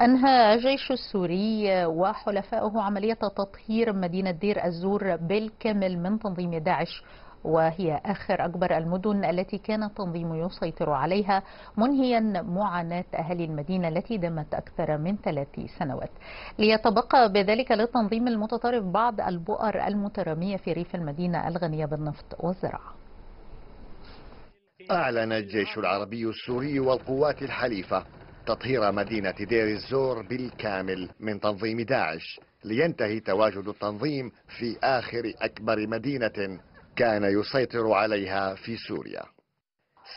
أنهى الجيش السوري وحلفائه عملية تطهير مدينة دير الزور بالكامل من تنظيم داعش وهي آخر أكبر المدن التي كان التنظيم يسيطر عليها منهيا معاناة أهالي المدينة التي دامت أكثر من ثلاث سنوات. ليتبقى بذلك للتنظيم المتطرف بعض البؤر المترامية في ريف المدينة الغنية بالنفط والزراعة. أعلن الجيش العربي السوري والقوات الحليفة تطهير مدينة دير الزور بالكامل من تنظيم داعش لينتهي تواجد التنظيم في آخر أكبر مدينة كان يسيطر عليها في سوريا.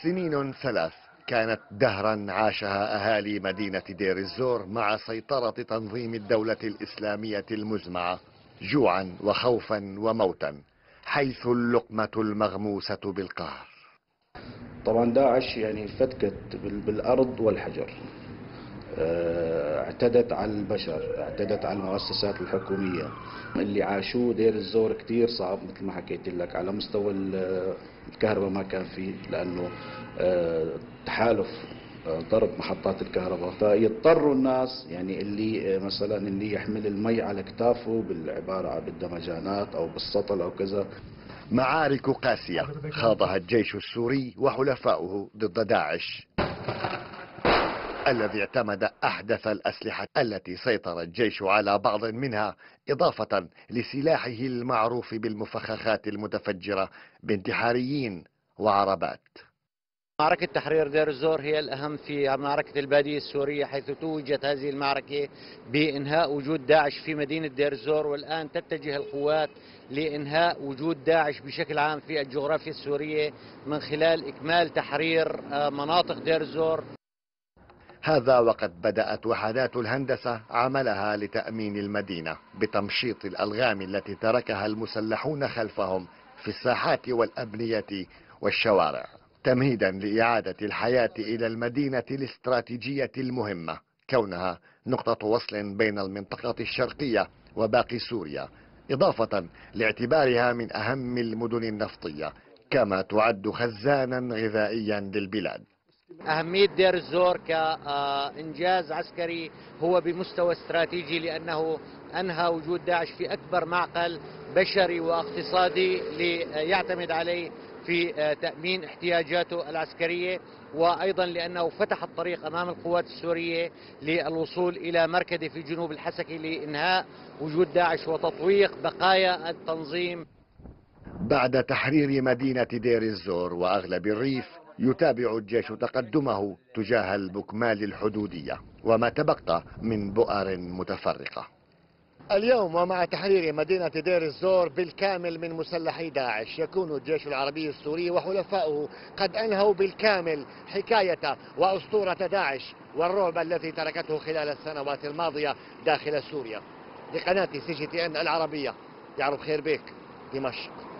سنين ثلاث كانت دهرا عاشها أهالي مدينة دير الزور مع سيطرة تنظيم الدولة الإسلامية المزمعة جوعا وخوفا وموتا حيث اللقمة المغموسة بالقهر. طبعا داعش يعني فتكت بالأرض والحجر. اعتدت على البشر اعتدت على المؤسسات الحكومية. اللي عاشوه دير الزور كتير صعب مثل ما حكيت لك على مستوى الكهرباء ما كان فيه لأنه تحالف ضرب محطات الكهرباء. فيضطروا الناس يعني اللي مثلا اللي يحمل المي على كتافه بالعبارة بالدمجانات أو بالسطل أو كذا معارك قاسية. خاضها الجيش السوري وحلفاؤه ضد داعش. الذي اعتمد أحدث الأسلحة التي سيطر الجيش على بعض منها إضافة لسلاحه المعروف بالمفخخات المتفجرة بانتحاريين وعربات. معركة تحرير دير الزور هي الأهم في معركة البادية السورية حيث توجت هذه المعركة بإنهاء وجود داعش في مدينة دير الزور والآن تتجه القوات لإنهاء وجود داعش بشكل عام في الجغرافيا السورية من خلال إكمال تحرير مناطق دير الزور. هذا وقد بدأت وحدات الهندسة عملها لتأمين المدينة بتمشيط الألغام التي تركها المسلحون خلفهم في الساحات والأبنية والشوارع. تمهيدا لإعادة الحياة إلى المدينة الاستراتيجية المهمة كونها نقطة وصل بين المنطقة الشرقية وباقي سوريا إضافة لاعتبارها من أهم المدن النفطية كما تعد خزانا غذائيا للبلاد. أهمية دير الزور كإنجاز عسكري هو بمستوى استراتيجي لأنه أنهى وجود داعش في أكبر معقل بشري واقتصادي ليعتمد عليه في تأمين احتياجاته العسكرية وأيضا لأنه فتح الطريق أمام القوات السورية للوصول إلى مركزه في جنوب الحسكة لإنهاء وجود داعش وتطويق بقايا التنظيم. بعد تحرير مدينة دير الزور وأغلب الريف يتابع الجيش تقدمه تجاه البكمال الحدودية وما تبقى من بؤر متفرقة. اليوم ومع تحرير مدينة دير الزور بالكامل من مسلحي داعش يكون الجيش العربي السوري وحلفائه قد أنهوا بالكامل حكاية وأسطورة داعش والرعب الذي تركته خلال السنوات الماضية داخل سوريا. لقناة CGTN العربية يعرف خير بيك دمشق.